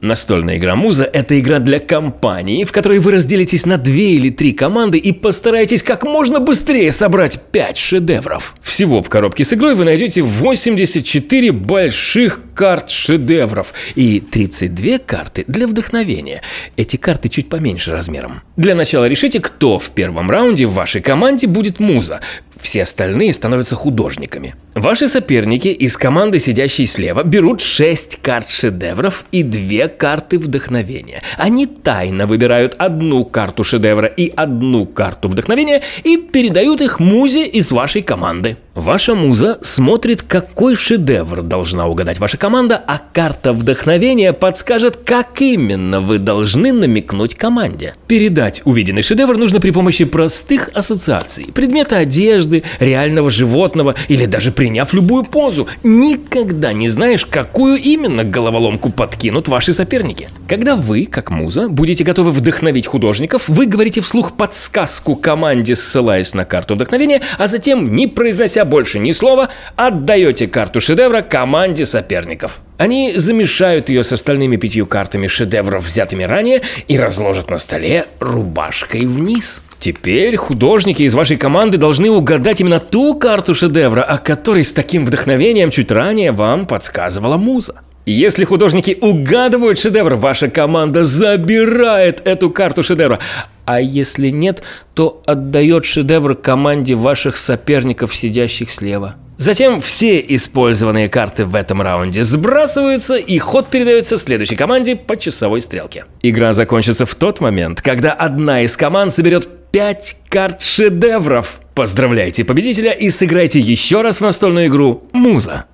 Настольная игра Муза – это игра для компании, в которой вы разделитесь на две или три команды и постараетесь как можно быстрее собрать 5 шедевров. Всего в коробке с игрой вы найдете 84 больших карт шедевров и 32 карты для вдохновения. Эти карты чуть поменьше размером. Для начала решите, кто в первом раунде в вашей команде будет Муза. Все остальные становятся художниками. Ваши соперники из команды, сидящей слева, берут 6 карт шедевров и 2 карты вдохновения. Они тайно выбирают одну карту шедевра и одну карту вдохновения и передают их музе из вашей команды. Ваша муза смотрит, какой шедевр должна угадать ваша команда, а карта вдохновения подскажет, как именно вы должны намекнуть команде. Передать увиденный шедевр нужно при помощи простых ассоциаций. Предмета одежды, реального животного или даже приняв любую позу. Никогда не знаешь, какую именно головоломку подкинут ваши соперники. Когда вы, как муза, будете готовы вдохновить художников, вы говорите вслух подсказку команде, ссылаясь на карту вдохновения, а затем, не произнося больше ни слова, отдаете карту шедевра команде соперников. Они замешают ее с остальными пятью картами шедевров, взятыми ранее, и разложат на столе рубашкой вниз. Теперь художники из вашей команды должны угадать именно ту карту шедевра, о которой с таким вдохновением чуть ранее вам подсказывала муза. Если художники угадывают шедевр, ваша команда забирает эту карту шедевра. А если нет, то отдает шедевр команде ваших соперников, сидящих слева. Затем все использованные карты в этом раунде сбрасываются, и ход передается следующей команде по часовой стрелке. Игра закончится в тот момент, когда одна из команд соберет 5 карт шедевров. Поздравляйте победителя и сыграйте еще раз в настольную игру «Муза».